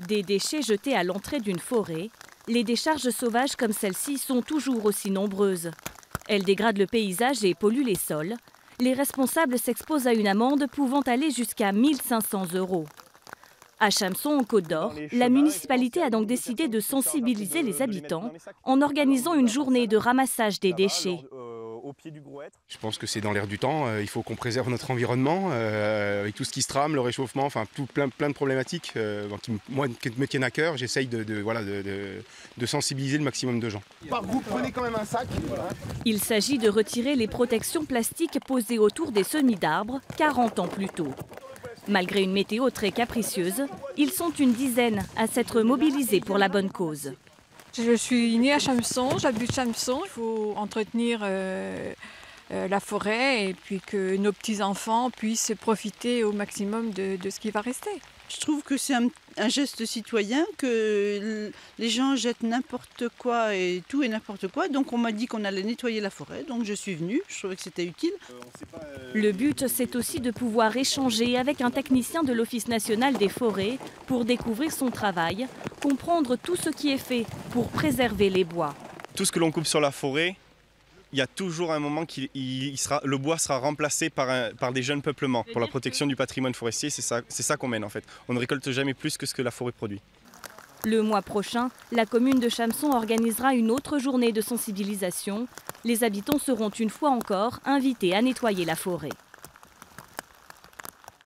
Des déchets jetés à l'entrée d'une forêt, les décharges sauvages comme celle-ci sont toujours aussi nombreuses. Elles dégradent le paysage et polluent les sols. Les responsables s'exposent à une amende pouvant aller jusqu'à 1500 euros. À Chamson, en Côte d'Or, la municipalité a donc décidé de sensibiliser les habitants en organisant une journée de ramassage des déchets. Je pense que c'est dans l'air du temps. Euh, il faut qu'on préserve notre environnement euh, avec tout ce qui se trame, le réchauffement, enfin tout, plein, plein de problématiques euh, qui moi, me tiennent à cœur. J'essaye de, voilà, de, sensibiliser le maximum de gens. Vous prenez quand même un sac. Il s'agit de retirer les protections plastiques posées autour des semis d'arbres 40 ans plus tôt. Malgré une météo très capricieuse, ils sont une dizaine à s'être mobilisés pour la bonne cause. Je suis née à Chamson, j'habite Chamson. Il faut entretenir euh, euh, la forêt et puis que nos petits-enfants puissent profiter au maximum de ce qui va rester. Je trouve que c'est un, geste citoyen, que les gens jettent n'importe quoi et tout et n'importe quoi. Donc on m'a dit qu'on allait nettoyer la forêt, donc je suis venue, je trouvais que c'était utile. Le but, c'est aussi de pouvoir échanger avec un technicien de l'Office national des forêts pour découvrir son travail, comprendre tout ce qui est fait pour préserver les bois. Tout ce que l'on coupe sur la forêt, il y a toujours un moment qu'il sera, le bois sera remplacé par, par des jeunes peuplements. Pour la protection du patrimoine forestier, c'est ça, ça qu'on mène en fait. On ne récolte jamais plus que ce que la forêt produit. Le mois prochain, la commune de Chamson organisera une autre journée de sensibilisation. Les habitants seront une fois encore invités à nettoyer la forêt.